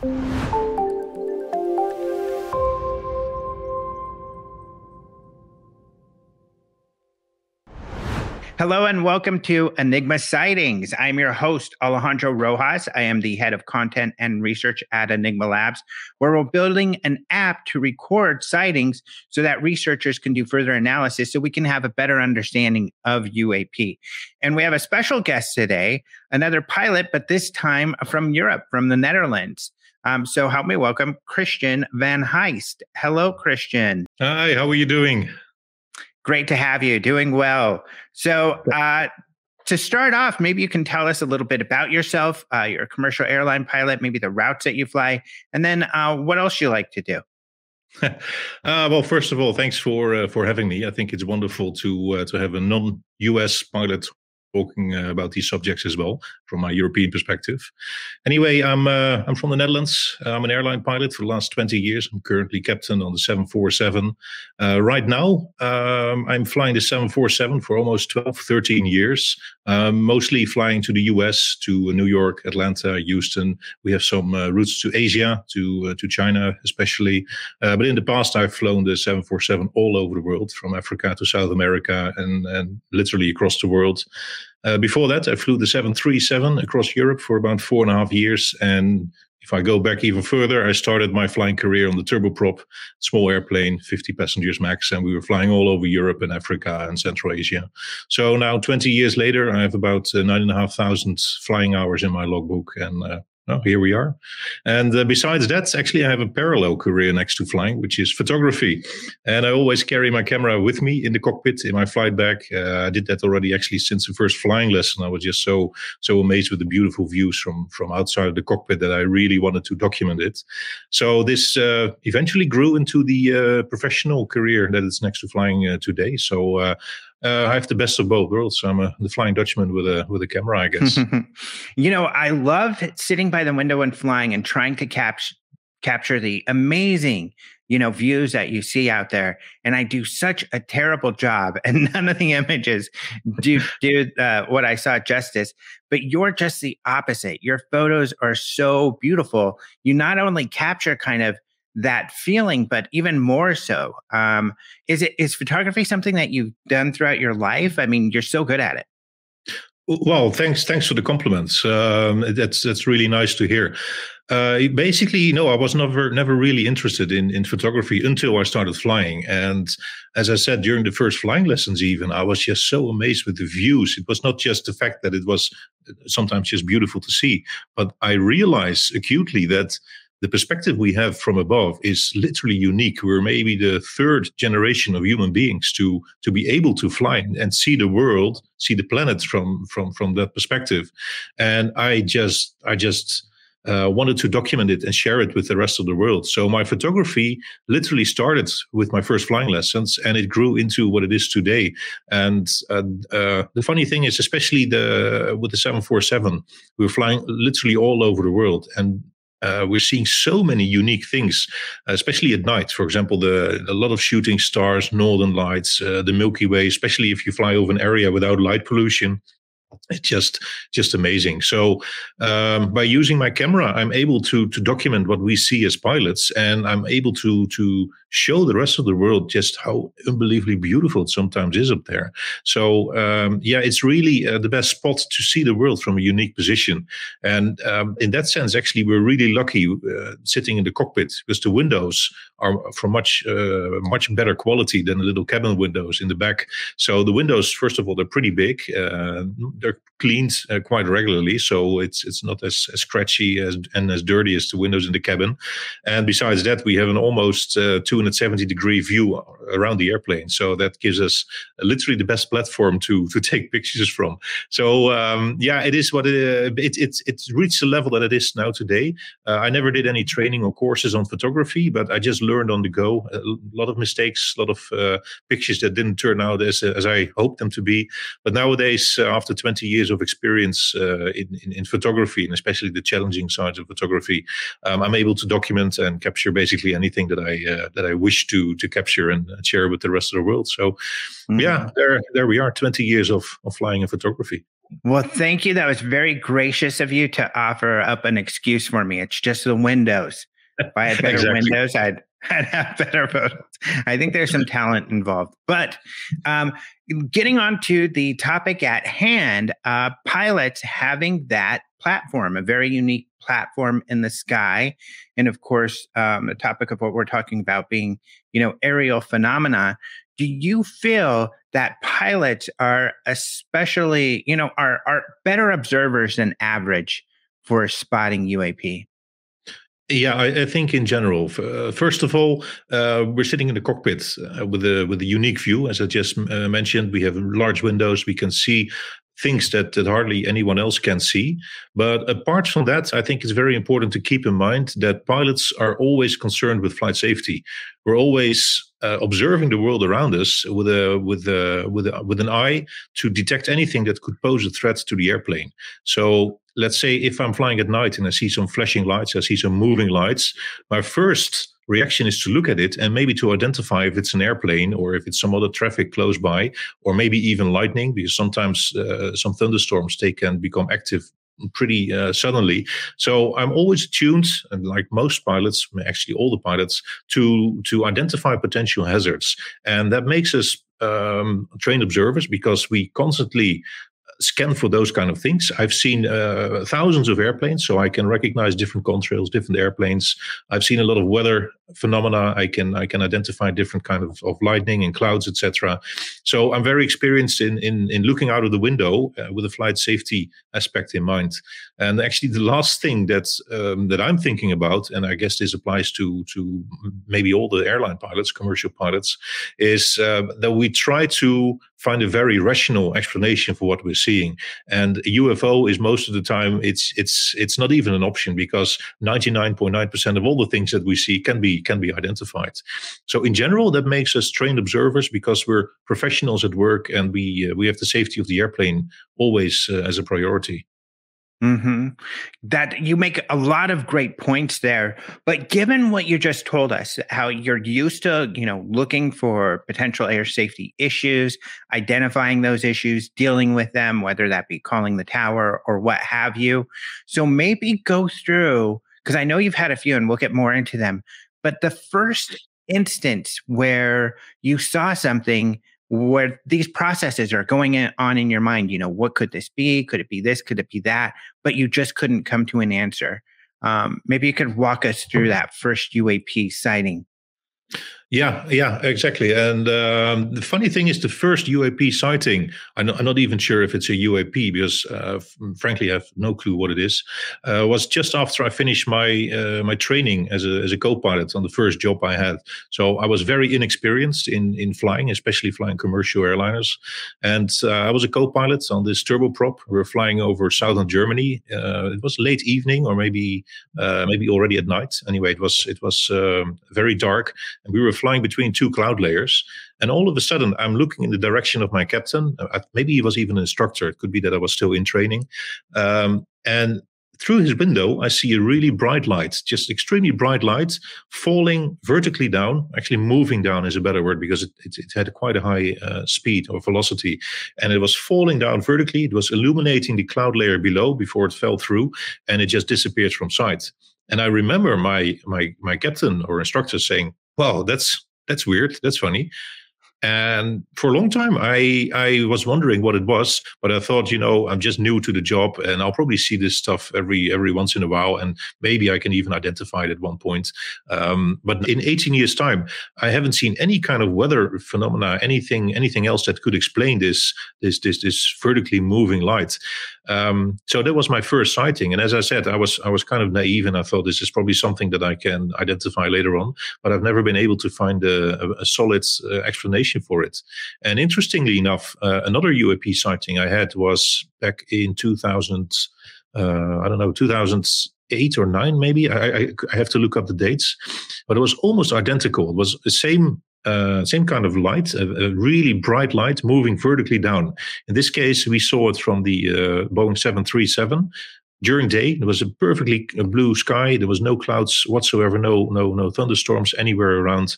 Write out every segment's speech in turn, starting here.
Hello and welcome to Enigma Sightings. I'm your host, Alejandro Rojas. I am the head of content and research at Enigma Labs, where we're building an app to record sightings so that researchers can do further analysis so we can have a better understanding of UAP. And we have a special guest today, another pilot, but this time from Europe, from the Netherlands. Um, so help me welcome Christiaan Van Heijst. Hello, Christiaan. Hi, how are you doing? Great to have you. Doing well. So, uh, to start off, maybe you can tell us a little bit about yourself. Uh, you're a commercial airline pilot, maybe the routes that you fly, and then uh, what else you like to do. uh, well, first of all, thanks for uh, for having me. I think it's wonderful to uh, to have a non-US pilot talking uh, about these subjects as well from my European perspective. Anyway, I'm uh, I'm from the Netherlands. Uh, I'm an airline pilot for the last 20 years. I'm currently captain on the 747. Uh, right now, um, I'm flying the 747 for almost 12, 13 years. Um, mostly flying to the US, to New York, Atlanta, Houston. We have some uh, routes to Asia, to uh, to China, especially. but in the past, I've flown the 747 all over the world, from Africa to South America, and and literally across the world. Uh, before that, I flew the 737 across Europe for about four and a half years. And if I go back even further, I started my flying career on the turboprop, small airplane, 50 passengers max, and we were flying all over Europe and Africa and Central Asia. So now, 20 years later, I have about uh, nine and a half thousand flying hours in my logbook, and uh, oh, here we are. And uh, besides that, actually, I have a parallel career next to flying, which is photography. And I always carry my camera with me in the cockpit in my flight bag. Uh, I did that already actually since the first flying lesson. I was just so so amazed with the beautiful views from from outside of the cockpit that I really wanted to document it. So this uh, eventually grew into the uh, professional career that is next to flying uh, today. So uh, uh, I have the best of both worlds. I'm a, the Flying Dutchman with a with a camera, I guess. you know, I love sitting by the window and flying and trying to capture capture the amazing you know views that you see out there and i do such a terrible job and none of the images do do uh, what i saw justice but you're just the opposite your photos are so beautiful you not only capture kind of that feeling, but even more so. Um, is it is photography something that you've done throughout your life? I mean, you're so good at it. Well, thanks. Thanks for the compliments. Um, that's that's really nice to hear. Uh, basically, no, I was never never really interested in in photography until I started flying. And as I said during the first flying lessons, even I was just so amazed with the views. It was not just the fact that it was sometimes just beautiful to see, but I realized acutely that the perspective we have from above is literally unique. We're maybe the third generation of human beings to to be able to fly and see the world, see the planet from from from that perspective. And I just I just uh, wanted to document it and share it with the rest of the world. So my photography literally started with my first flying lessons, and it grew into what it is today. And uh, uh, the funny thing is, especially the with the 747, we were flying literally all over the world, and uh, we're seeing so many unique things, especially at night. For example, the a lot of shooting stars, northern lights, uh, the Milky Way, especially if you fly over an area without light pollution it's just just amazing so um, by using my camera i'm able to to document what we see as pilots and i'm able to to show the rest of the world just how unbelievably beautiful it sometimes is up there. So um, yeah it's really uh, the best spot to see the world from a unique position. And um, in that sense actually we're really lucky uh, sitting in the cockpit because the windows are from much uh, much better quality than the little cabin windows in the back. So the windows first of all they're pretty big uh, they're cleaned uh, quite regularly, so it's it's not as, as scratchy as and as dirty as the windows in the cabin. And besides that, we have an almost uh, 270 degree view around the airplane, so that gives us literally the best platform to to take pictures from. So um, yeah, it is what it, uh, it it's it's reached the level that it is now today. Uh, I never did any training or courses on photography, but I just learned on the go. A lot of mistakes, a lot of uh, pictures that didn't turn out as as I hoped them to be. But nowadays, uh, after 20 years of experience uh, in, in, in, photography and especially the challenging sides of photography, um, I'm able to document and capture basically anything that I uh, that I wish to to capture and share with the rest of the world. So, mm-hmm. yeah, there there we are, 20 years of of flying and photography. Well, thank you. That was very gracious of you to offer up an excuse for me. It's just the windows. If I had better exactly. windows, I'd I'd have better photos. I think there's some talent involved. But um, getting on to the topic at hand, uh, pilots having that platform, a very unique platform in the sky. And of course, um, the topic of what we're talking about being, you know, aerial phenomena. Do you feel that pilots are especially, you know, are, are better observers than average for spotting UAP? Yeah, I, I, think in general, uh, first of all, uh, we're sitting in the cockpit uh, with a with a unique view, as I just uh, mentioned. We have large windows; we can see things that, that hardly anyone else can see. But apart from that, I think it's very important to keep in mind that pilots are always concerned with flight safety. We're always uh, observing the world around us with a with a with a, with an eye to detect anything that could pose a threat to the airplane. So let's say if I'm flying at night and I see some flashing lights, I see some moving lights, my first reaction is to look at it and maybe to identify if it's an airplane or if it's some other traffic close by, or maybe even lightning, because sometimes uh, some thunderstorms they can become active pretty uh, suddenly. So I'm always tuned, and like most pilots, actually all the pilots, to to identify potential hazards, and that makes us um, trained observers because we constantly scan for those kind of things. I've seen uh, thousands of airplanes, so I can recognize different contrails, different airplanes. I've seen a lot of weather phenomena. I can I can identify different kind of, of lightning and clouds, etc. So I'm very experienced in in, in looking out of the window uh, with a flight safety aspect in mind. And actually, the last thing that um, that I'm thinking about, and I guess this applies to to maybe all the airline pilots, commercial pilots, is uh, that we try to find a very rational explanation for what we're seeing. And UFO is most of the time it's it's it's not even an option because 99.9% of all the things that we see can be can be identified. So in general, that makes us trained observers because we're professionals at work and we uh, we have the safety of the airplane always uh, as a priority. Mm-hmm. That you make a lot of great points there. But given what you just told us, how you're used to, you know, looking for potential air safety issues, identifying those issues, dealing with them, whether that be calling the tower or what have you. So maybe go through, because I know you've had a few and we'll get more into them. But the first instance where you saw something where these processes are going on in your mind you know what could this be? Could it be this? Could it be that? But you just couldn't come to an answer. Um, maybe you could walk us through that first uap sighting yeah, yeah, exactly. And um, the funny thing is, the first UAP sighting, I'm not, I'm not even sure if it's a UAP because, uh, frankly, I have no clue what it is. Uh, was just after I finished my uh, my training as a as a co-pilot on the first job I had. So I was very inexperienced in in flying, especially flying commercial airliners. And uh, I was a co-pilot on this turboprop. We were flying over southern Germany. Uh, it was late evening, or maybe uh, maybe already at night. Anyway, it was it was um, very dark, and we were flying between two cloud layers. And all of a sudden, I'm looking in the direction of my captain. Uh, maybe he was even an instructor. It could be that I was still in training. Um, and through his window, I see a really bright light, just extremely bright light, falling vertically down. Actually, moving down is a better word because it, it, it had quite a high uh, speed or velocity. And it was falling down vertically. It was illuminating the cloud layer below before it fell through, and it just disappeared from sight. And I remember my my my captain or instructor saying, "Well, that's that's weird. That's funny. And for a long time, I I was wondering what it was, but I thought, you know, I'm just new to the job, and I'll probably see this stuff every every once in a while, and maybe I can even identify it at one point. Um, but in 18 years' time, I haven't seen any kind of weather phenomena, anything anything else that could explain this this this this vertically moving light. Um, so that was my first sighting, and as I said, I was I was kind of naive, and I thought this is probably something that I can identify later on, but I've never been able to find a, a, solid uh, explanation for it. And interestingly enough, uh, another UAP sighting I had was back in 2000, uh, I don't know, 2008 or nine, maybe. I, I, I, have to look up the dates, but it was almost identical. It was the same. Uh, same kind of light, a, a, really bright light moving vertically down. In this case, we saw it from the uh, Boeing 737, during day there was a perfectly blue sky. There was no clouds whatsoever no no no thunderstorms anywhere around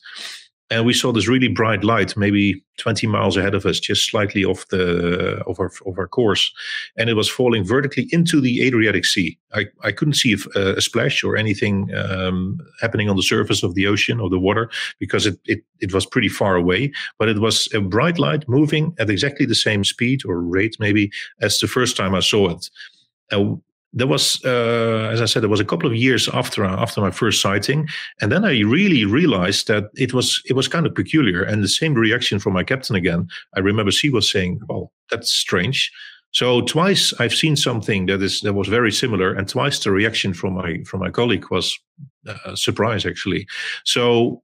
and we saw this really bright light, maybe 20 miles ahead of us, just slightly off the of our of our course, and it was falling vertically into the Adriatic Sea. I, I couldn't see a, a splash or anything um, happening on the surface of the ocean or the water because it, it it was pretty far away, but it was a bright light moving at exactly the same speed or rate maybe as the first time I saw it. Uh, there was, uh, as I said, there was a couple of years after after my first sighting, and then I really realized that it was it was kind of peculiar. And the same reaction from my captain again. I remember she was saying, "Well, that's strange." So twice I've seen something that is that was very similar, and twice the reaction from my from my colleague was uh, surprise actually. So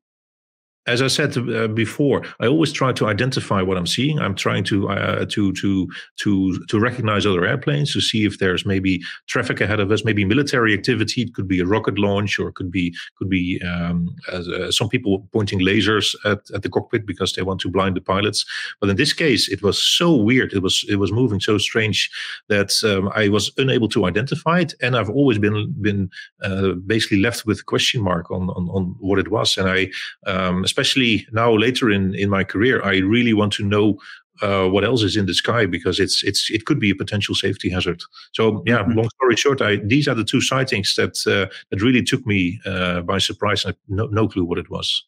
as I said uh, before, I always try to identify what I'm seeing. I'm trying to uh, to to to to recognize other airplanes to see if there's maybe traffic ahead of us, maybe military activity. It could be a rocket launch, or it could be could be um, uh, some people pointing lasers at, at the cockpit because they want to blind the pilots. But in this case, it was so weird. It was it was moving so strange that um, I was unable to identify it, and I've always been been uh, basically left with a question mark on on, on what it was. And I um, especially now later in in my career, I really want to know uh, what else is in the sky because it's it's it could be a potential safety hazard. So yeah, mm-hmm. long story short, I, these are the two sightings that uh, that really took me uh, by surprise. I no, no clue what it was.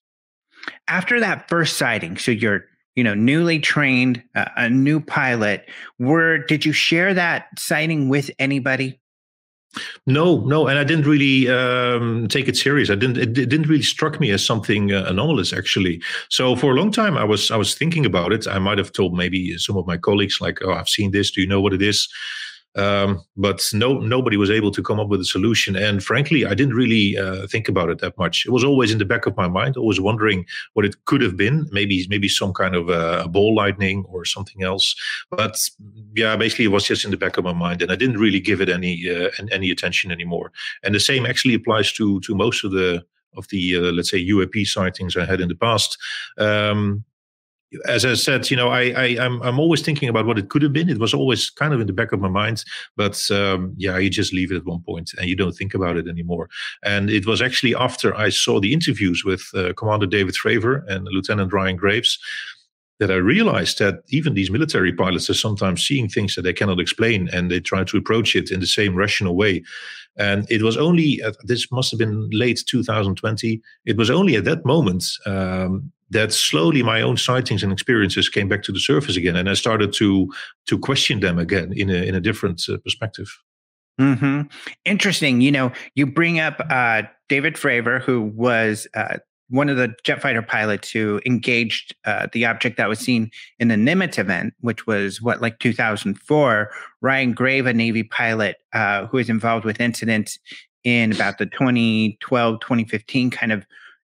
After that first sighting, so you're you know newly trained, uh, a new pilot. Were did you share that sighting with anybody? No, no, and I didn't really um, take it serious. I didn't. It, it, didn't really struck me as something uh, anomalous, actually. So for a long time, I was I was thinking about it. I might have told maybe some of my colleagues, like, "Oh, I've seen this. Do you know what it is?" Um, but no, nobody was able to come up with a solution. And frankly, I didn't really uh, think about it that much. It was always in the back of my mind, always wondering what it could have been. Maybe, maybe some kind of a, a ball lightning or something else. But yeah, basically, it was just in the back of my mind, and I didn't really give it any uh, any attention anymore. And the same actually applies to to most of the of the uh, let's say UAP sightings I had in the past. Um, as I said, you know, I, I am I'm, I'm always thinking about what it could have been. It was always kind of in the back of my mind, but um, yeah, you just leave it at one point and you don't think about it anymore. And it was actually after I saw the interviews with uh, Commander David Fravor and Lieutenant Ryan Graves that I realized that even these military pilots are sometimes seeing things that they cannot explain, and they try to approach it in the same rational way. And it was only at, this must have been late 2020. It was only at that moment um, that slowly my own sightings and experiences came back to the surface again, and I started to to question them again in a in a different uh, perspective. Mm-hmm. Interesting. You know, you bring up uh, David Fravor, who was uh, one of the jet fighter pilots who engaged uh, the object that was seen in the Nimitz event, which was what, like 2004. Ryan Grave, a Navy pilot uh, who was involved with incidents in about the 2012, 2015 kind of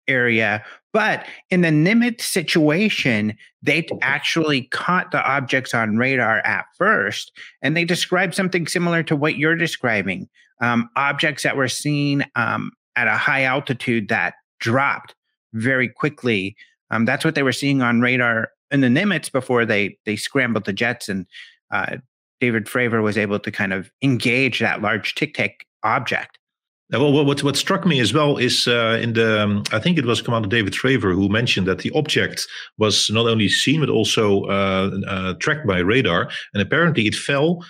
area. But in the Nimitz situation, they actually caught the objects on radar at first, and they described something similar to what you're describing um, objects that were seen um, at a high altitude that dropped very quickly. Um, that's what they were seeing on radar in the Nimitz before they they scrambled the jets, and uh, David Fravor was able to kind of engage that large tic tac object. Well, what, what struck me as well is uh, in the, um, I think it was Commander David Fravor who mentioned that the object was not only seen but also uh, uh, tracked by radar, and apparently it fell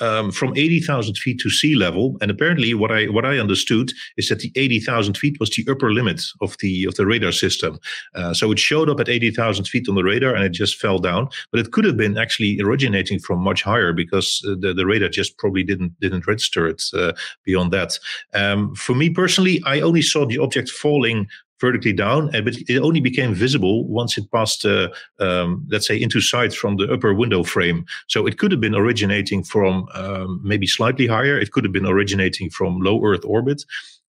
um, from 80,000 feet to sea level. And apparently, what I what I understood is that the 80,000 feet was the upper limit of the of the radar system. Uh, so it showed up at 80,000 feet on the radar, and it just fell down. But it could have been actually originating from much higher because uh, the, the radar just probably didn't didn't register it uh, beyond that. Um, for me personally, I only saw the object falling vertically down, but it only became visible once it passed, uh, um, let's say, into sight from the upper window frame. So it could have been originating from um, maybe slightly higher. It could have been originating from low Earth orbit.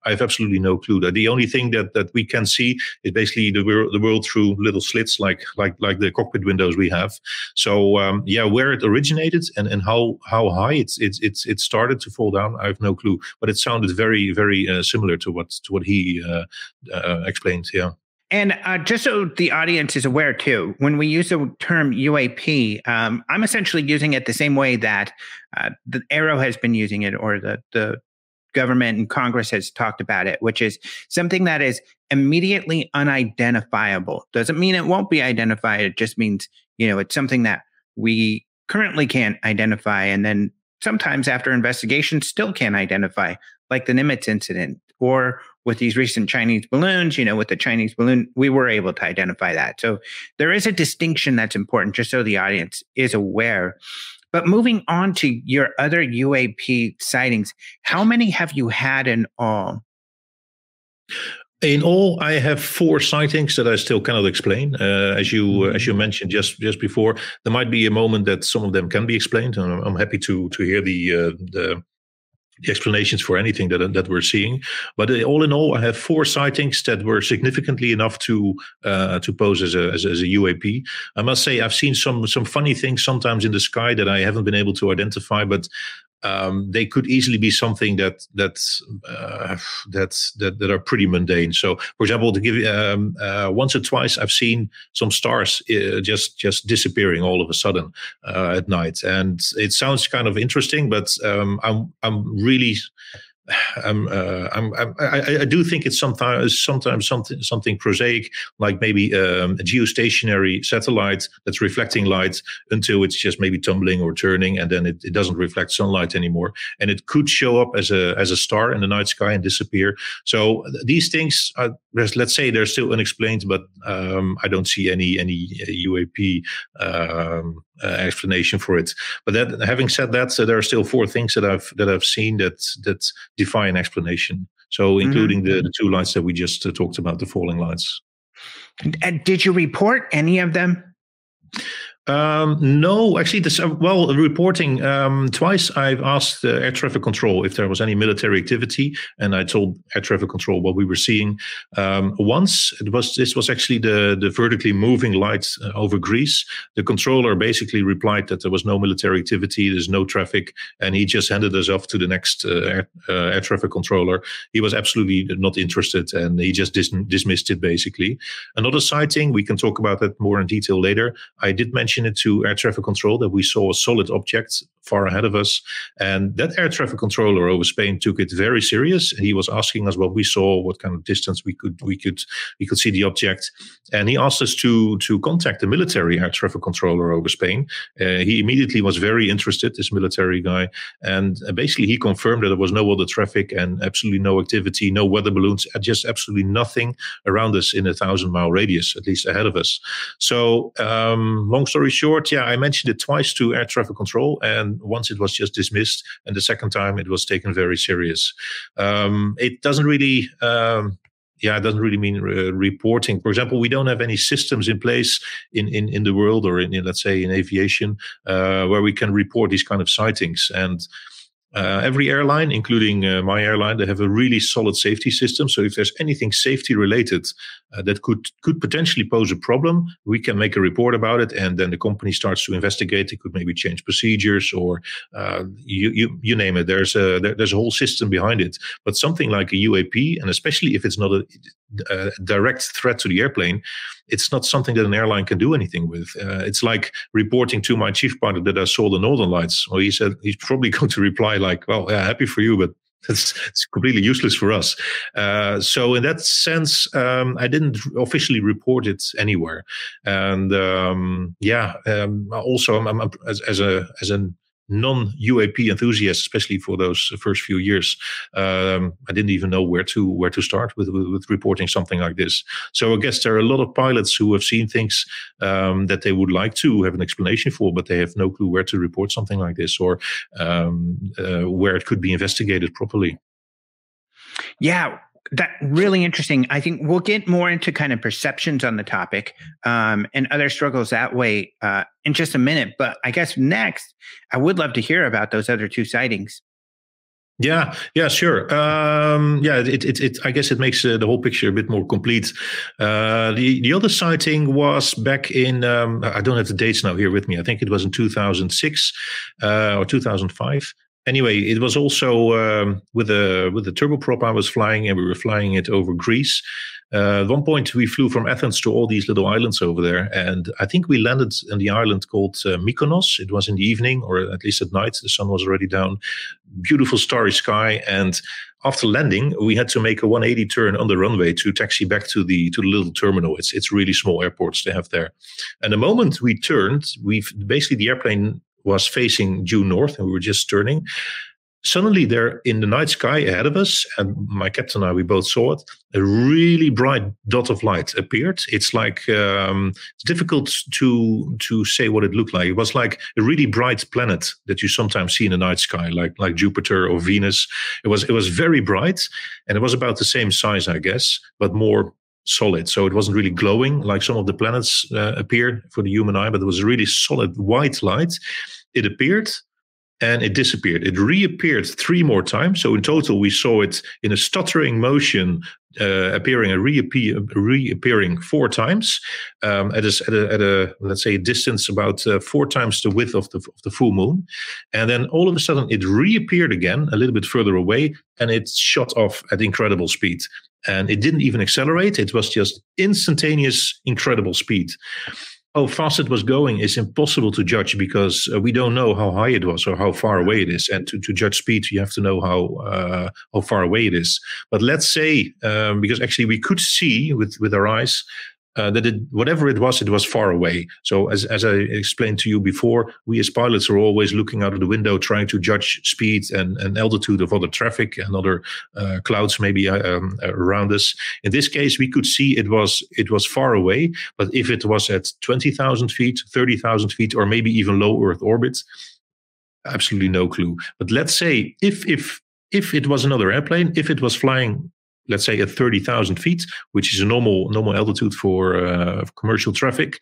I have absolutely no clue. That the only thing that that we can see is basically the world, the world through little slits, like like like the cockpit windows we have. So um, yeah, where it originated and, and how how high it's it's it's it started to fall down, I have no clue. But it sounded very very uh, similar to what to what he uh, uh, explained. Yeah. And uh, just so the audience is aware too, when we use the term UAP, um, I'm essentially using it the same way that uh, the AARO has been using it, or the the government and Congress has talked about it, which is something that is immediately unidentifiable. Doesn't mean it won't be identified. It just means, you know, it's something that we currently can't identify. And then sometimes after investigation still can't identify, like the Nimitz incident or with these recent Chinese balloons, you know, with the Chinese balloon, we were able to identify that. So there is a distinction that's important, just so the audience is aware. But moving on to your other UAP sightings, how many have you had in all? In all, I have four sightings that I still cannot explain. Uh, as you mm-hmm. uh, as you mentioned just just before, there might be a moment that some of them can be explained, and I'm, happy to to hear the uh, the the explanations for anything that that we're seeing. But uh, all in all, I have four sightings that were significantly enough to uh, to pose as a, as as a UAP. I must say, I've seen some some funny things sometimes in the sky that I haven't been able to identify, but um, they could easily be something that that uh, that that that are pretty mundane. So, for example, to give um, uh, once or twice, I've seen some stars uh, just just disappearing all of a sudden uh, at night, and it sounds kind of interesting, but um, I'm I'm really I'm, uh, I'm, I'm, I, I, do think it's sometimes sometimes something something prosaic, like maybe um, a geostationary satellite that's reflecting light until it's just maybe tumbling or turning, and then it, it doesn't reflect sunlight anymore, and it could show up as a as a star in the night sky and disappear. So these things, are, let's say, they're still unexplained, but um, I don't see any any UAP um, uh, explanation for it. But that, having said that, so there are still four things that I've that I've seen that that defy an explanation. So, mm-hmm. including mm-hmm. the, the two lights that we just uh, talked about, the falling lights. And did you report any of them? Um, no, actually, this uh, well reporting um, twice. I've asked uh, air traffic control if there was any military activity, and I told air traffic control what we were seeing. Um, once it was this was actually the the vertically moving lights uh, over Greece. The controller basically replied that there was no military activity, there's no traffic, and he just handed us off to the next uh, air, uh, air, traffic controller. He was absolutely not interested, and he just dis- dismissed it basically. Another sighting we can talk about that more in detail later. I did mention it to air traffic control that we saw a solid object far ahead of us. And that air traffic controller over Spain took it very serious. He was asking us what we saw, what kind of distance we could we could we could see the object. And he asked us to to contact the military air traffic controller over Spain. Uh, he immediately was very interested, this military guy, and uh, basically he confirmed that there was no other traffic and absolutely no activity, no weather balloons, just absolutely nothing around us in a thousand mile radius, at least ahead of us. So, um, long story short, yeah, I mentioned it twice to air traffic control, and once it was just dismissed, and the second time it was taken very serious. Um, it doesn't really. Um, yeah, it doesn't really mean uh, reporting. For example, we don't have any systems in place in, in, in the world or in, in let's say in aviation uh, where we can report these kind of sightings. And uh, every airline, including uh, my airline, they have a really solid safety system. So if there's anything safety related uh, that could could potentially pose a problem, we can make a report about it, and then the company starts to investigate. It could maybe change procedures, or uh, you, you you name it. There's a there, there's a whole system behind it. But something like a UAP, and especially if it's not a, a direct threat to the airplane, it's not something that an airline can do anything with. Uh, it's like reporting to my chief pilot that I saw the Northern Lights. Well, he said he's probably going to reply like, "Well, yeah, happy for you, but it's, it's completely useless for us. Uh, so in that sense, um, I didn't officially report it anywhere. And um, yeah, um, also I'm, I'm, as, as a as an non UAP enthusiast, especially for those first few years, um, I didn't even know where to where to start with, with, with reporting something like this. So I guess there are a lot of pilots who have seen things um, that they would like to have an explanation for, but they have no clue where to report something like this or um, uh, where it could be investigated properly. Yeah, that really interesting. I think we'll get more into kind of perceptions on the topic um, and other struggles that way uh, in just a minute. But I guess next, I would love to hear about those other two sightings. Yeah, yeah, sure. Um, yeah, it, it, it, I guess it makes uh, the whole picture a bit more complete. Uh, the the other sighting was back in um, I don't have the dates now here with me. I think it was in 2006 uh, or 2005 anyway, it was also um, with a with the turboprop I was flying, and we were flying it over Greece. Uh, at one point, we flew from Athens to all these little islands over there, and I think we landed in the island called uh, Mykonos. It was in the evening, or at least at night. The sun was already down. Beautiful starry sky, and after landing, we had to make a 180 turn on the runway to taxi back to the to the little terminal. It's it's really small airports they have there. And the moment we turned, we basically the airplane was facing due north, and we were just turning. Suddenly there in the night sky ahead of us and my captain and i we both saw it a really bright dot of light appeared. It's like um, it's difficult to to say what it looked like. It was like a really bright planet that you sometimes see in the night sky like like jupiter or venus. It was it was very bright and it was about the same size i guess but more solid. So it wasn't really glowing like some of the planets uh, appear for the human eye but it was a really solid white light it appeared and it disappeared. It reappeared three more times. So in total, we saw it in a stuttering motion, uh, appearing and reappear, reappearing four times um, at, a, at, a, at, a, let's say, distance about uh, four times the width of the, of the full moon. And then all of a sudden, it reappeared again a little bit further away, and it shot off at incredible speed. And it didn't even accelerate; it was just instantaneous, incredible speed how fast it was going is impossible to judge because uh, we don't know how high it was or how far away it is. And to, to judge speed, you have to know how uh, how far away it is. But let's say, um, because actually we could see with with our eyes uh, that it, whatever it was, it was far away. So as, as I explained to you before, we as pilots are always looking out of the window, trying to judge speed and, and altitude of other traffic and other uh, clouds maybe uh, um, around us. In this case, we could see it was it was far away, but if it was at twenty thousand feet, thirty thousand feet, or maybe even low Earth orbit, absolutely no clue. But let's say if if if it was another airplane, if it was flying let's say at 30,000 feet, which is a normal normal altitude for uh, commercial traffic,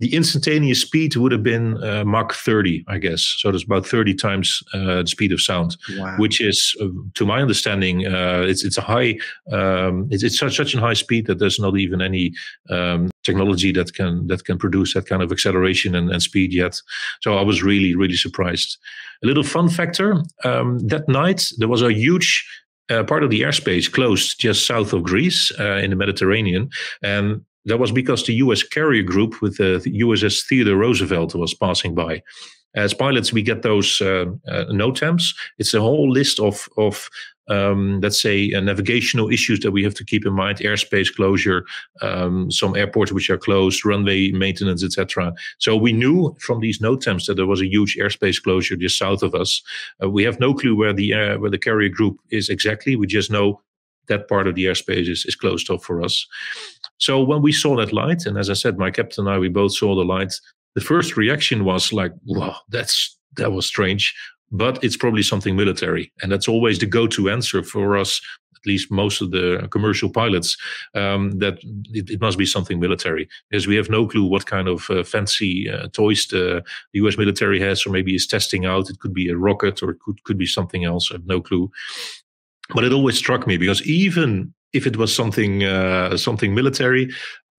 the instantaneous speed would have been uh, Mach 30, I guess. So that's about 30 times uh, the speed of sound, wow. which is, uh, to my understanding, uh, it's it's a high, um, it's, it's such such a high speed that there's not even any um, technology that can that can produce that kind of acceleration and, and speed yet. So I was really really surprised. A little fun factor: um, that night there was a huge uh, part of the airspace closed just south of Greece uh, in the Mediterranean. And that was because the US carrier group with the USS Theodore Roosevelt was passing by. As pilots, we get those uh, uh, NOTAMs. It's a whole list of, of um, let's say, uh, navigational issues that we have to keep in mind: airspace closure, um, some airports which are closed, runway maintenance, etc. So we knew from these NOTAMs that there was a huge airspace closure just south of us. Uh, we have no clue where the uh, where the carrier group is exactly. We just know that part of the airspace is, is closed off for us. So when we saw that light, and as I said, my captain and I, we both saw the light. The first reaction was like, "Wow, that's that was strange." But it's probably something military. And that's always the go to answer for us, at least most of the commercial pilots, um, that it, it, must be something military. Because we have no clue what kind of uh, fancy uh, toys the, the, US military has, or maybe is testing out. It could be a rocket or it could, could be something else. I have no clue. But it always struck me because even if it was something uh, something military,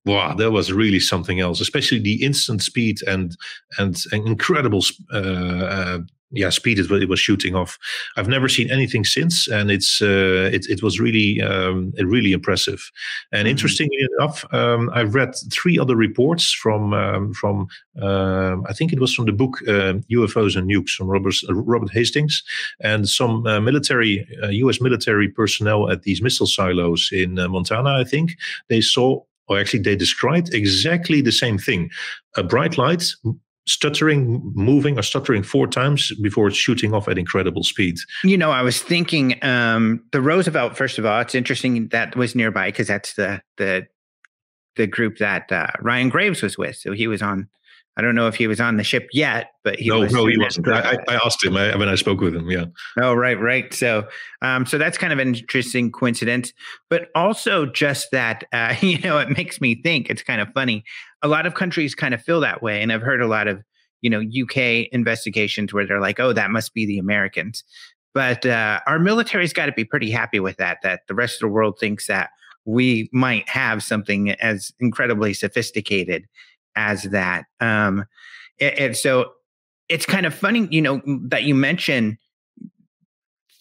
wow, that was really something else. Especially the instant speed and and, and incredible uh, uh, yeah speed it, it was shooting off. I've never seen anything since, and it's uh, it it was really um, really impressive. And mm-hmm. interestingly enough, um, I've read three other reports from um, from um, I think it was from the book UFOs um, and Nukes from Robert Robert Hastings, and some uh, military U.S. Uh, military personnel at these missile silos in uh, Montana. I think they saw or actually they described exactly the same thing a bright light stuttering, moving, or stuttering four times before it's shooting off at incredible speed. You know, I was thinking um, the Roosevelt. First of all, it's interesting that was nearby because that's the the the group that uh, Ryan Graves was with. So he was on I don't know if he was on the ship yet, but he no, was no, he wasn't. I, I, asked him I, mean, I spoke with him. Yeah. Oh, right, right. So, um, so that's kind of an interesting coincidence, but also just that, uh, you know, it makes me think. It's kind of funny. A lot of countries kind of feel that way, and I've heard a lot of, you know, UK investigations where they're like, "Oh, that must be the Americans," but uh, our military's got to be pretty happy with that. That the rest of the world thinks that we might have something as incredibly sophisticated as that. Um, and, and so it's kind of funny, you know, that you mention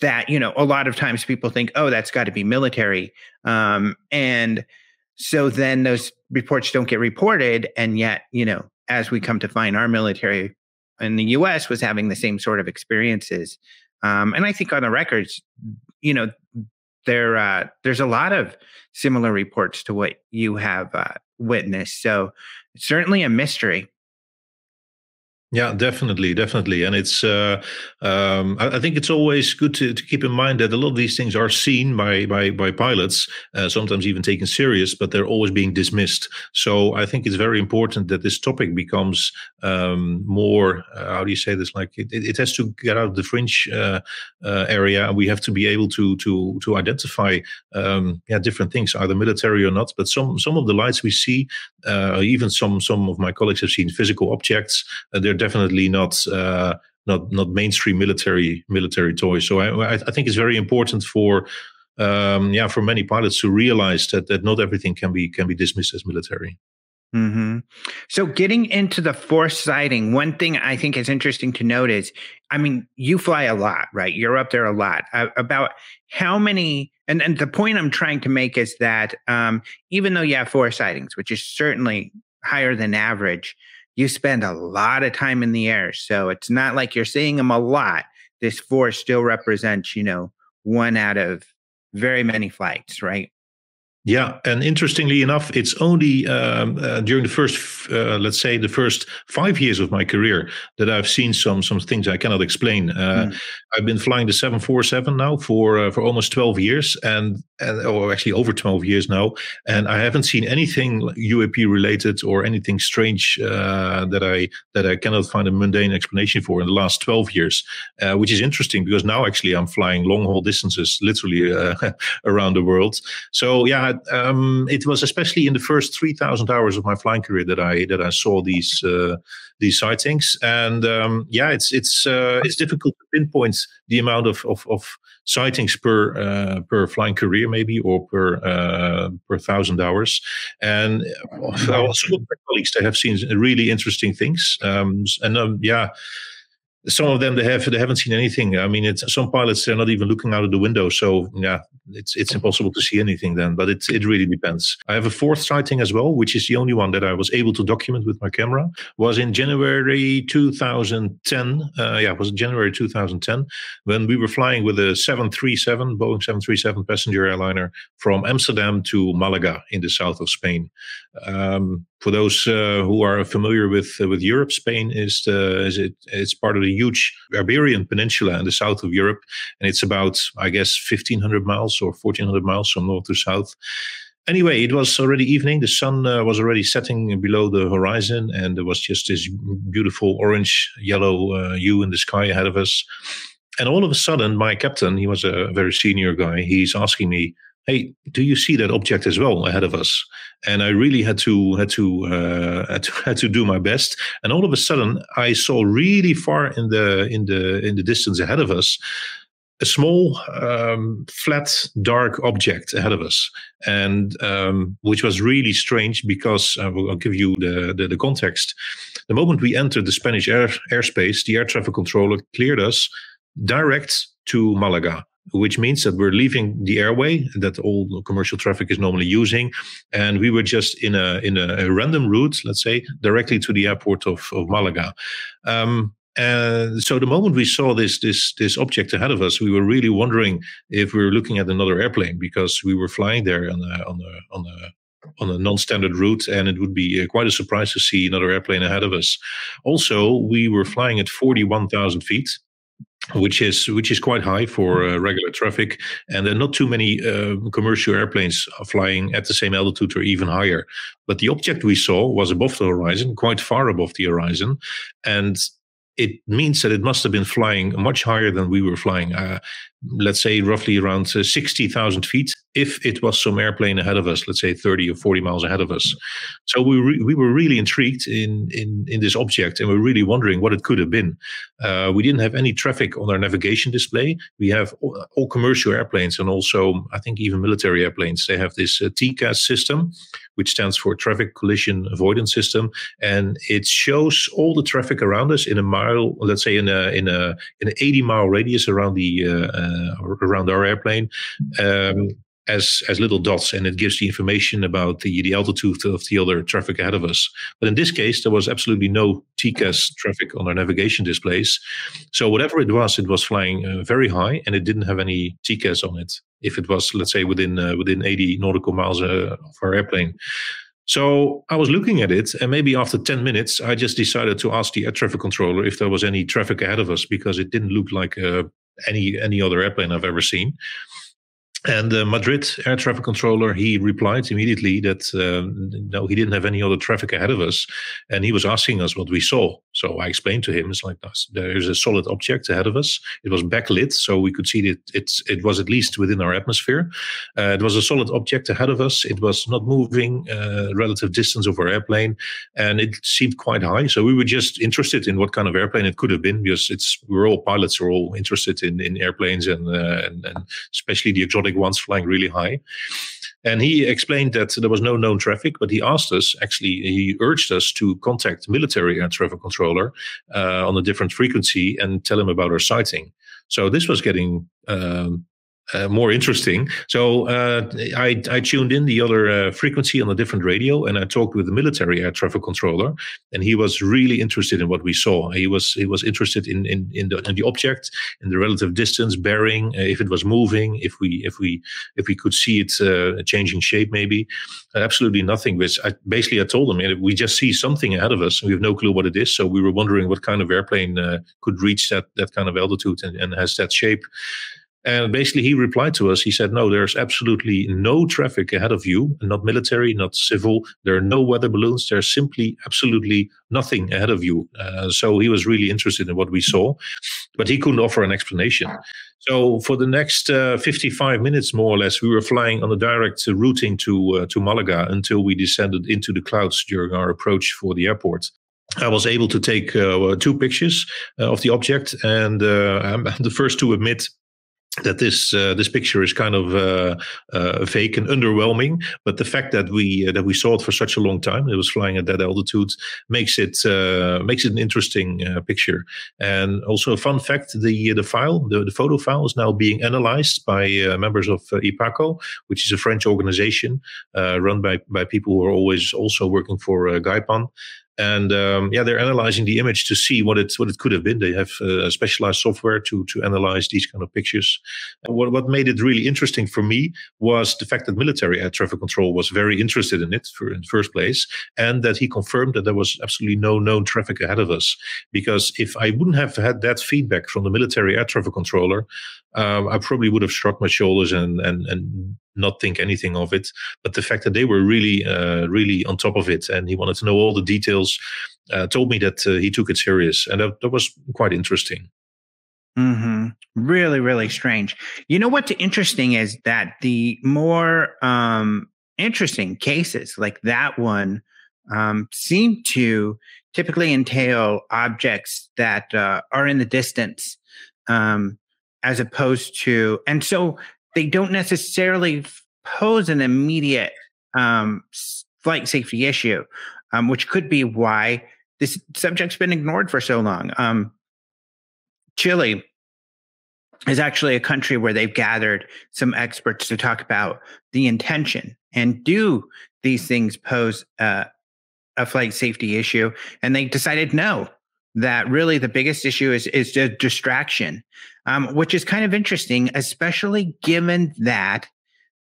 that, you know, a lot of times people think, oh, that's got to be military. Um, and so then those reports don't get reported. And yet, you know, as we come to find our military in the US was having the same sort of experiences. Um, and I think on the records, you know, there uh, there's a lot of similar reports to what you have uh, witnessed. So certainly a mystery. Yeah, definitely, definitely, and it's. Uh, um, I, I, think it's always good to, to, keep in mind that a lot of these things are seen by by by pilots, uh, sometimes even taken serious, but they're always being dismissed. So I think it's very important that this topic becomes um, more. Uh, how do you say this? Like it, it has to get out of the fringe uh, uh, area. We have to be able to to to identify um, yeah different things, either military or not. But some some of the lights we see, uh, even some some of my colleagues have seen physical objects. they're definitely not uh, not not mainstream military military toys. So I, I think it's very important for um, yeah for many pilots to realize that that not everything can be can be dismissed as military. Mm-hmm. So, getting into the force sighting, one thing I think is interesting to note is, I mean, you fly a lot, right? You're up there a lot. Uh, about how many, and, and the point I'm trying to make is that um, even though you have four sightings, which is certainly higher than average, you spend a lot of time in the air. So it's not like you're seeing them a lot. This four still represents, you know, one out of very many flights, right? Yeah, and interestingly enough, it's only um, uh, during the first, uh, let's say, the first five years of my career that I've seen some some things I cannot explain. Uh, mm. I've been flying the seven four seven now for uh, for almost twelve years, and, and or actually over twelve years now, and I haven't seen anything UAP related or anything strange uh, that I that I cannot find a mundane explanation for in the last twelve years, uh, which is interesting because now actually I'm flying long haul distances, literally around the world. So yeah um, it was especially in the first three thousand hours of my flying career that I that I saw these uh, these sightings, and um, yeah, it's it's uh, it's difficult to pinpoint the amount of of, of sightings per uh, per flying career, maybe or per uh, per thousand hours. And some of my colleagues they have seen really interesting things, um, and um, yeah some of them they have they haven't seen anything. I mean, it's some pilots they're not even looking out of the window. So yeah, it's it's impossible to see anything then. But it it really depends. I have a fourth sighting as well, which is the only one that I was able to document with my camera. Was in January 2010. Uh, yeah, it was January 2010 when we were flying with a 737 Boeing 737 passenger airliner from Amsterdam to Malaga in the south of Spain. Um, for those uh, who are familiar with uh, with Europe, Spain is the, is it it's part of the huge Iberian Peninsula in the south of Europe, and it's about I guess fifteen hundred miles or fourteen hundred miles from north to south. Anyway, it was already evening. The sun uh, was already setting below the horizon, and there was just this beautiful orange yellow uh, hue in the sky ahead of us. And all of a sudden, my captain, he was a very senior guy, he's asking me, hey do you see that object as well ahead of us? And i really had to had to, uh, had to had to do my best. And all of a sudden i saw really far in the in the in the distance ahead of us a small um, flat dark object ahead of us. And um, which was really strange because uh, i'll give you the, the, the context. The moment we entered the spanish air airspace the air traffic controller cleared us direct to malaga which means that we're leaving the airway that all commercial traffic is normally using, and we were just in a in a, a random route, let's say, directly to the airport of, of Malaga. Um, and so the moment we saw this this this object ahead of us, we were really wondering if we were looking at another airplane because we were flying there on a on a on a on a non-standard route, and it would be uh, quite a surprise to see another airplane ahead of us. Also, we were flying at forty-one thousand feet, which is which is quite high for uh, regular traffic, and there are not too many uh, commercial airplanes flying at the same altitude or even higher. But the object we saw was above the horizon, quite far above the horizon, and it means that it must have been flying much higher than we were flying. Uh, let's say roughly around uh, 60,000 feet if it was some airplane ahead of us, let's say 30 or 40 miles ahead of us. So we, re- we were really intrigued in, in, in this object and we're really wondering what it could have been. Uh, we didn't have any traffic on our navigation display. We have all, all, commercial airplanes and also, I think, even military airplanes. They have this uh, TCAS system, which stands for Traffic Collision Avoidance System. And it shows all the traffic around us in a mile, let's say in a, in a, in an 80 mile radius around the, uh, uh, around our airplane. Um, as as little dots and it gives the information about the the altitude of the other traffic ahead of us. But in this case there was absolutely no tcas traffic on our navigation displays. So whatever it was it was flying uh, very high and it didn't have any tcas on it if it was let's say within uh, within 80 nautical miles uh, of our airplane. So I was looking at it, and maybe after 10 minutes, I just decided to ask the air traffic controller if there was any traffic ahead of us because it didn't look like uh, any any other airplane I've ever seen. And the Madrid air traffic controller, he replied immediately that um, no, he didn't have any other traffic ahead of us, and he was asking us what we saw. So I explained to him, it's like there is a solid object ahead of us. It was backlit, so we could see that it was at least within our atmosphere. Uh, it was a solid object ahead of us. It was not moving uh, relative distance of our airplane, and it seemed quite high. So we were just interested in what kind of airplane it could have been because it's we're all pilots, we're all interested in in airplanes and uh, and, and especially the exotic ones flying really high. And he explained that there was no known traffic, but he asked us, actually, he urged us to contact military air traffic controller uh, on a different frequency and tell him about our sighting. So this was getting um, uh, more interesting. So uh, I, I, tuned in the other uh, frequency on a different radio, and I talked with the military air traffic controller, and he was really interested in what we saw. He was he was interested in in in the, in the object, in the relative distance, bearing, uh, if it was moving, if we if we if we could see it uh, changing shape, maybe. absolutely nothing. Which I, basically I told him we just see something ahead of us, and we have no clue what it is. So we were wondering what kind of airplane uh, could reach that that kind of altitude and, and has that shape. And basically, he replied to us. He said, No, there's absolutely no traffic ahead of you, not military, not civil. There are no weather balloons. There's simply absolutely nothing ahead of you. Uh, so he was really interested in what we saw, but he couldn't offer an explanation. So for the next uh, 55 minutes, more or less, we were flying on a direct routing to uh, to Malaga until we descended into the clouds during our approach for the airport. I was able to take uh, two pictures uh, of the object, and uh, I'm the first to admit that this uh, this picture is kind of uh, uh, fake and underwhelming. But the fact that we uh, that we saw it for such a long time, it was flying at that altitude, makes it uh, makes it an interesting uh, picture. And also a fun fact: the the file, the, the photo file, is now being analyzed by members of IPACO, which is a French organization run by by people who are always also working for uh, GEIPAN and um, yeah, they're analyzing the image to see what it what it could have been. They have uh, specialized software to to analyze these kind of pictures. And what what made it really interesting for me was the fact that military air traffic control was very interested in it for, in the first place, and that he confirmed that there was absolutely no known traffic ahead of us. Because if I wouldn't have had that feedback from the military air traffic controller, um, I probably would have shrugged my shoulders and and and not think anything of it. But the fact that they were really uh, really on top of it and he wanted to know all the details uh, told me that uh, he took it serious, and that, that was quite interesting. Mm-hmm. Really, really strange. You know what's interesting is that the more um, interesting cases like that one um, seem to typically entail objects that uh, are in the distance um, as opposed to, and so they don't necessarily pose an immediate um, flight safety issue, um, which could be why this subject's been ignored for so long. Um, Chile is actually a country where they've gathered some experts to talk about the intention. And do these things pose uh, a flight safety issue, and they decided no that really the biggest issue is is distraction, um, which is kind of interesting, especially given that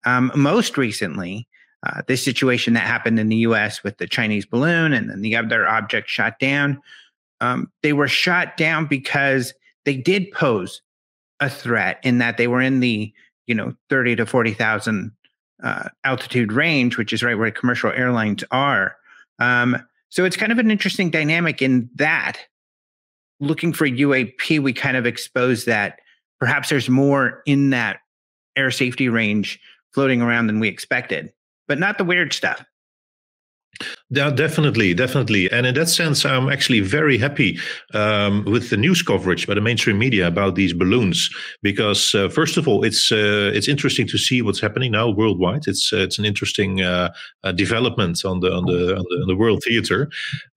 um, most recently uh, this situation that happened in the U.S. with the Chinese balloon and then the other object shot down. Um, they were shot down because they did pose a threat in that they were in the you know thirty to forty thousand uh, altitude range, which is right where commercial airlines are. Um, so it's kind of an interesting dynamic in that looking for UAP, we kind of expose that perhaps there's more in that air safety range floating around than we expected, but not the weird stuff. Yeah, definitely, definitely. And in that sense, I'm actually very happy um, with the news coverage by the mainstream media about these balloons, because uh, first of all, it's uh, it's interesting to see what's happening now worldwide. It's uh, it's an interesting uh, uh, development on the on the on the, on the world theater.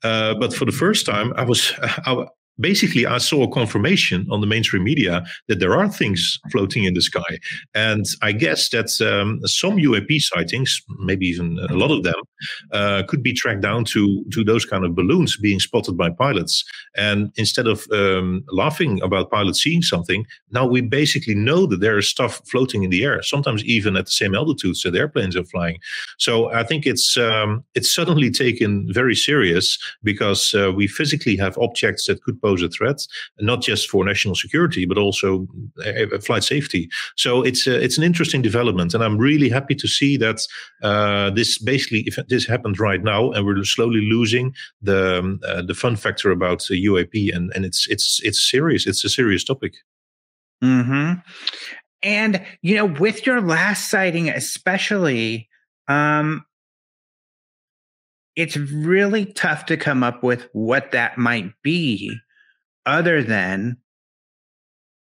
Uh, but for the first time, I was I, basically I saw a confirmation on the mainstream media that there are things floating in the sky. And I guess that um, some UAP sightings, maybe even a lot of them, uh, could be tracked down to, to those kind of balloons being spotted by pilots. And instead of um, laughing about pilots seeing something, now we basically know that there is stuff floating in the air, sometimes even at the same altitudes that airplanes are flying. So I think it's um, it's suddenly taken very serious because uh, we physically have objects that could a threat, not just for national security but also uh, flight safety. So it's uh, it's an interesting development, and I'm really happy to see that uh, this basically if this happens right now, and we're slowly losing the um, uh, the fun factor about UAP, and and it's it's it's serious. It's a serious topic. Hmm. And you know, with your last sighting, especially, um, it's really tough to come up with what that might be, other than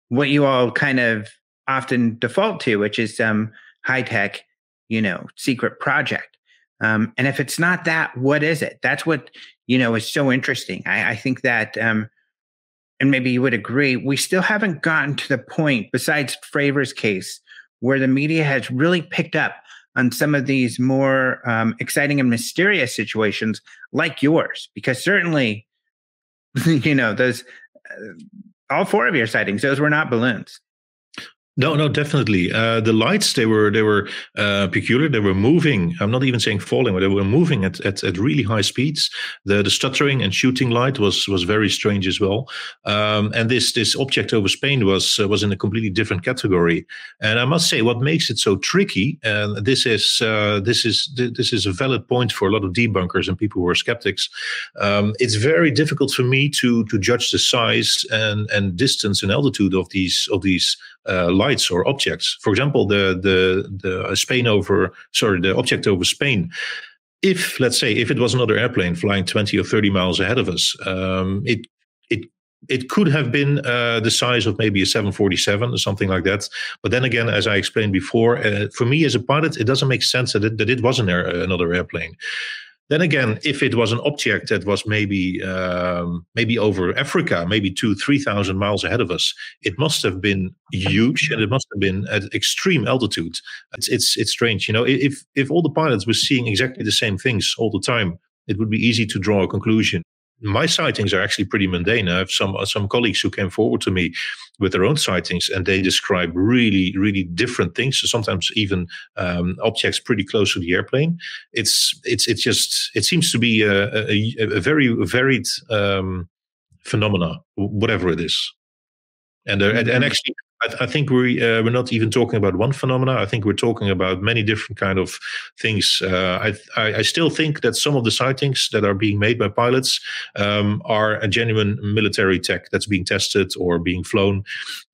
what you all kind of often default to, which is some high tech, you know, secret project. Um, and if it's not that, what is it? That's what you know is so interesting. I, I think that um, and maybe you would agree, we still haven't gotten to the point, besides Fravor's case, where the media has really picked up on some of these more um, exciting and mysterious situations like yours. Because certainly, you know, those, all four of your sightings, those were not balloons. No, no, definitely. Uh, the lights they were they were uh, peculiar. They were moving. I'm not even saying falling, but they were moving at, at, at really high speeds. The the stuttering and shooting light was was very strange as well. Um, and this this object over Spain was uh, was in a completely different category. And I must say, what makes it so tricky, and this is uh, this is this is a valid point for a lot of debunkers and people who are skeptics. Um, it's very difficult for me to to judge the size and and distance and altitude of these of these uh, lights or objects. For example, the the the Spain over sorry the object over Spain. If let's say if it was another airplane flying 20 or 30 miles ahead of us, um, it it it could have been uh, the size of maybe a 747 or something like that. But then again, as I explained before, uh, for me as a pilot, it doesn't make sense that it, that it was an air, another airplane. Then again, if it was an object that was maybe um, maybe over Africa, maybe two, three thousand miles ahead of us, it must have been huge, and it must have been at extreme altitude. It's it's it's strange, you know. If if all the pilots were seeing exactly the same things all the time, it would be easy to draw a conclusion my sightings are actually pretty mundane. I have some some colleagues who came forward to me with their own sightings, and they describe really, really different things. So sometimes even um, objects pretty close to the airplane. It's it's it's just it seems to be a, a, a very varied um, phenomena, whatever it is. And, uh, and, and mm-hmm. actually, I, I think we uh, we're not even talking about one phenomena. I think we're talking about many different kind of things. Uh, I, I, I still think that some of the sightings that are being made by pilots um, are a genuine military tech that's being tested or being flown.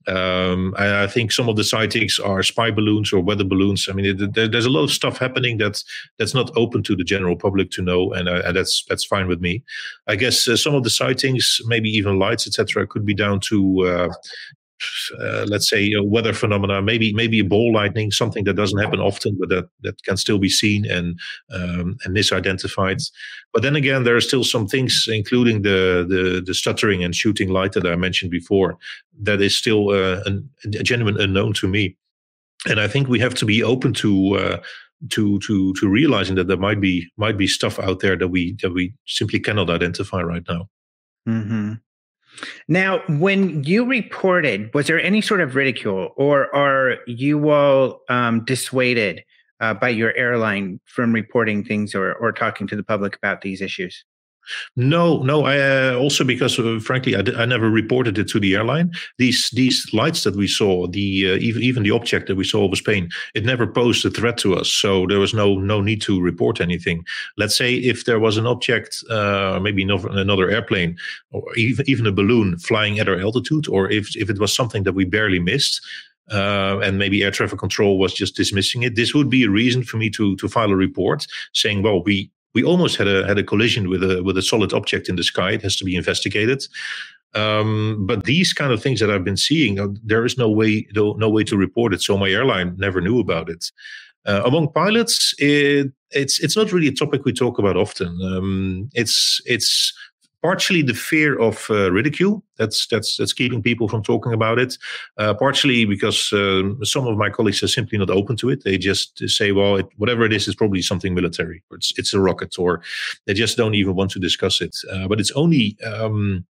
Um, I, I, think some of the sightings are spy balloons or weather balloons. I mean, it, there, there's a lot of stuff happening that's that's not open to the general public to know, and, uh, and that's that's fine with me. I guess uh, some of the sightings, maybe even lights, etc., could be down to uh, uh, let's say a weather phenomena, maybe maybe a ball lightning, something that doesn't happen often, but that that can still be seen and um, and misidentified. But then again, there are still some things, including the the, the stuttering and shooting light that I mentioned before, that is still uh, an, a genuine unknown to me. And I think we have to be open to. Uh, to to to realizing that there might be might be stuff out there that we that we simply cannot identify right now. Mm-hmm. Now, when you reported, was there any sort of ridicule, or are you all um, dissuaded uh, by your airline from reporting things or, or talking to the public about these issues? No, no. I uh, also because uh, frankly, I, d- I never reported it to the airline. These these lights that we saw, the uh, even even the object that we saw over Spain, it never posed a threat to us. So there was no no need to report anything. Let's say if there was an object, uh, maybe another airplane, or even even a balloon flying at our altitude, or if if it was something that we barely missed. Uh, and maybe air traffic control was just dismissing it. This would be a reason for me to to file a report saying, well, we we almost had a had a collision with a with a solid object in the sky. It has to be investigated. Um, but these kind of things that I've been seeing, uh, there is no way no, no way to report it. So my airline never knew about it. Uh, among pilots, it, it's it's not really a topic we talk about often. Um, it's it's partially the fear of uh, ridicule. That's that's that's keeping people from talking about it. Uh, partially because um, some of my colleagues are simply not open to it. They just say, well, it, whatever it is, is probably something military. Or it's it's a rocket, or they just don't even want to discuss it. Uh, but it's only um,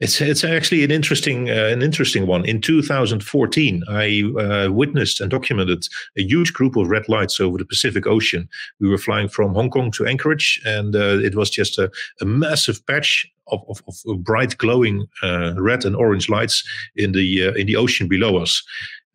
it's it's actually an interesting uh, an interesting one. In 2014, I uh, witnessed and documented a huge group of red lights over the Pacific Ocean. We were flying from Hong Kong to Anchorage, and uh, it was just a, a massive patch of, of, of bright glowing uh, red and orange lights in the uh, in the ocean below us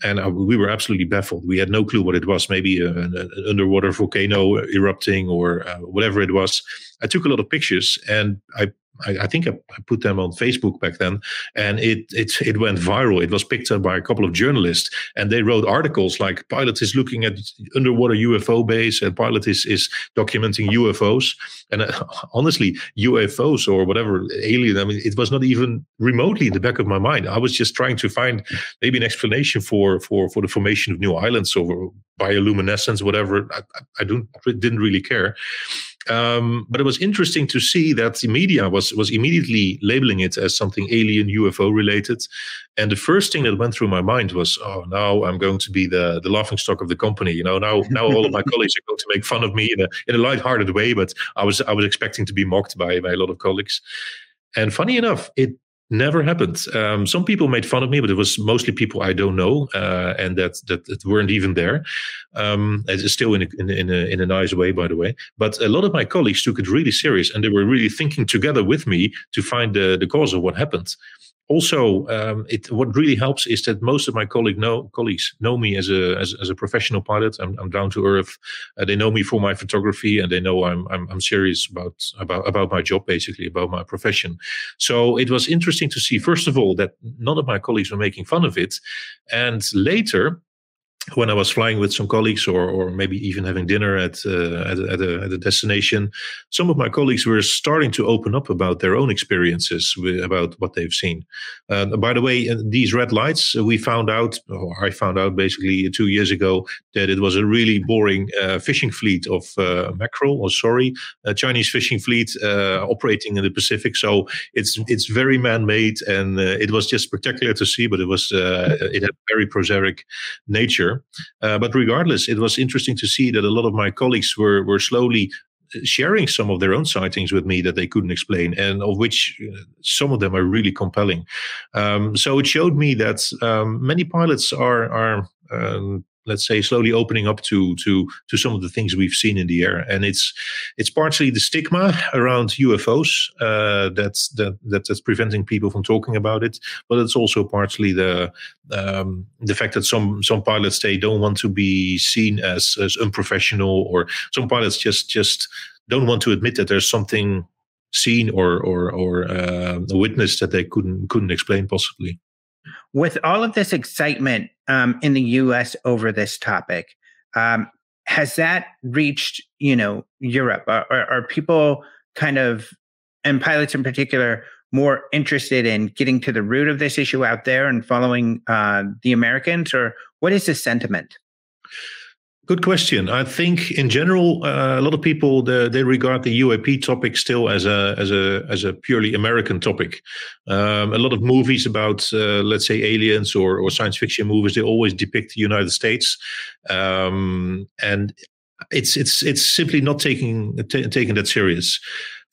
and uh, we were absolutely baffled. We had no clue what it was. Maybe an, an underwater volcano erupting or uh, whatever it was. I took a lot of pictures, and I I, I, think I, I, put them on Facebook back then, and it it it went viral. It was picked up by a couple of journalists, and they wrote articles like "Pilot is looking at underwater UFO base," and "Pilot is is documenting UFOs." And uh, honestly, UFOs or whatever alien, I mean, it was not even remotely in the back of my mind. I was just trying to find maybe an explanation for for for the formation of new islands or bioluminescence, whatever. I, I don't didn't really care. Um, but it was interesting to see that the media was was immediately labeling it as something alien UFO related. And the first thing that went through my mind was, oh, now I'm going to be the the laughing stock of the company. You know, now now all of my colleagues are going to make fun of me in a in a lighthearted way. But I was I was expecting to be mocked by by a lot of colleagues. And funny enough, it Never happened. Um, some people made fun of me, but it was mostly people I don't know uh, and that, that, that weren't even there. Um, it's still in a, in, a, in a nice way, by the way. But a lot of my colleagues took it really serious and they were really thinking together with me to find the, the cause of what happened also, um, it, what really helps is that most of my colleague know, colleagues know me as a as, as a professional pilot. I'm, I'm down to earth. Uh, they know me for my photography, and they know I'm, I'm I'm serious about about about my job, basically about my profession. So it was interesting to see, first of all, that none of my colleagues were making fun of it, and later when I was flying with some colleagues, or or maybe even having dinner at uh, at, at, a, at, a, destination, some of my colleagues were starting to open up about their own experiences with, about what they've seen. Uh, by the way, uh, these red lights, uh, we found out, or I found out basically two years ago, that it was a really boring uh, fishing fleet of uh, mackerel, or sorry, a Chinese fishing fleet operating in the Pacific. So it's it's very man-made, and it was just spectacular to see, but it was it had very prosaic nature. Uh, but regardless, it was interesting to see that a lot of my colleagues were were slowly uh, sharing some of their own sightings with me that they couldn't explain, and of which uh, some of them are really compelling. Um, so it showed me that um, many pilots are are um, let's say slowly opening up to to to some of the things we've seen in the air. And it's it's partially the stigma around UFOs uh, that's that, that that's preventing people from talking about it but it's also partially the um, the fact that some some pilots they don't want to be seen as as unprofessional or some pilots just just don't want to admit that there's something seen or or or uh, a witness that they couldn't couldn't explain possibly with all of this excitement um, in the U.S. over this topic, um, has that reached you know Europe? Are, are, are, people kind of, and pilots in particular, more interested in getting to the root of this issue out there and following uh, the Americans, or what is the sentiment? Good question. I think in general, uh, a lot of people they, they, regard the UAP topic still as a as a as a purely American topic. Um, a lot of movies about, uh, let's say, aliens or or science fiction movies, they always depict the United States, um, and it's it's it's simply not taking t- taking that serious.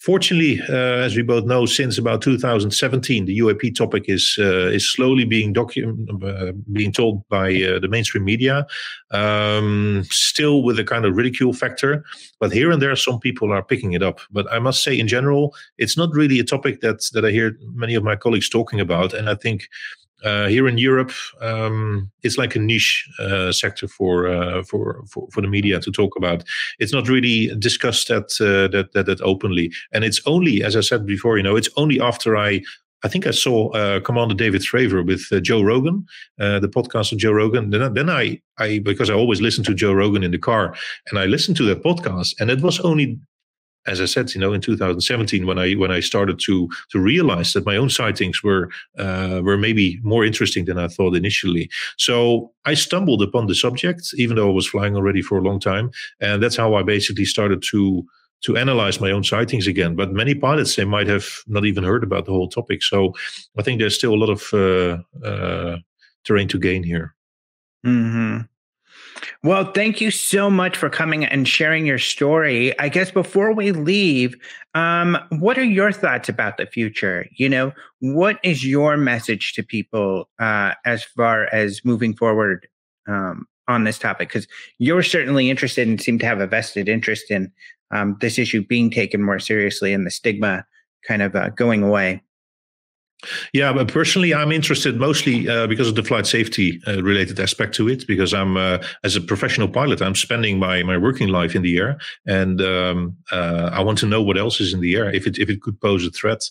Fortunately, uh, as we both know, since about 2017, the UAP topic is uh, is slowly being docu- uh, being told by uh, the mainstream media, um, still with a kind of ridicule factor. But here and there, some people are picking it up. But I must say, in general, it's not really a topic that that I hear many of my colleagues talking about, and I think uh, here in Europe, um, it's like a niche uh, sector for, uh, for, for for the media to talk about. It's not really discussed that, uh, that that that openly, and it's only, as I said before, you know, it's only after I. I think I saw uh, Commander David Fravor with uh, Joe Rogan, the podcast of Joe Rogan. Then, then I, I, because I always listen to Joe Rogan in the car, and I listened to that podcast, and it was only as I said, you know, in 2017, when I when I started to to realize that my own sightings were uh, were maybe more interesting than I thought initially. So I stumbled upon the subject, even though I was flying already for a long time, and that's how I basically started to to analyze my own sightings again. But many pilots they might have not even heard about the whole topic. So I think there's still a lot of uh, uh, terrain to gain here. Mm-hmm. Well, thank you so much for coming and sharing your story. I guess before we leave, um, what are your thoughts about the future? You know, what is your message to people uh, as far as moving forward um, on this topic? Because you're certainly interested and seem to have a vested interest in um, this issue being taken more seriously and the stigma kind of uh, going away. Yeah, but personally, I'm interested mostly uh, because of the flight safety uh, related aspect to it. Because I'm, uh, as a professional pilot, I'm spending my my working life in the air, and um, uh, I want to know what else is in the air if it if it could pose a threat.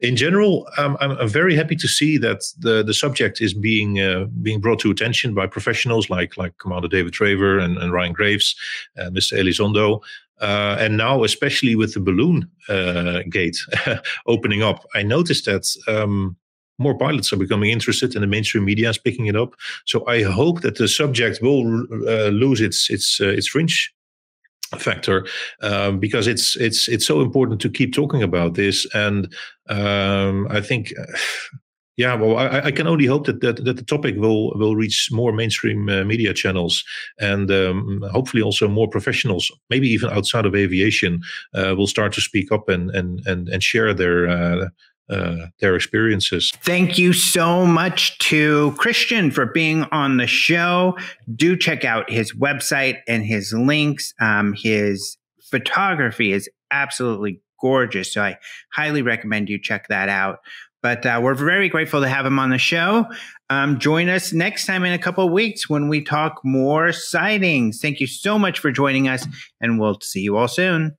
In general, um, I'm, very happy to see that the the subject is being uh, being brought to attention by professionals like like Commander David Fravor and, and Ryan Graves, Mr. Elizondo. Uh, and now, especially with the balloon uh, gate opening up, I noticed that um, more pilots are becoming interested, and the mainstream media is picking it up. So I hope that the subject will uh, lose its its uh, its fringe factor um, because it's it's it's so important to keep talking about this and um, i think yeah, well, I, I, can only hope that, that that the topic will will reach more mainstream uh, media channels and um, hopefully also more professionals, maybe even outside of aviation, uh, will start to speak up and and and, and share their. Uh, uh, their experiences. Thank you so much to Christiaan for being on the show. Do check out his website and his links. Um, his photography is absolutely gorgeous. So I highly recommend you check that out. But uh, we're very grateful to have him on the show. Um, join us next time in a couple of weeks when we talk more sightings. Thank you so much for joining us, and we'll see you all soon.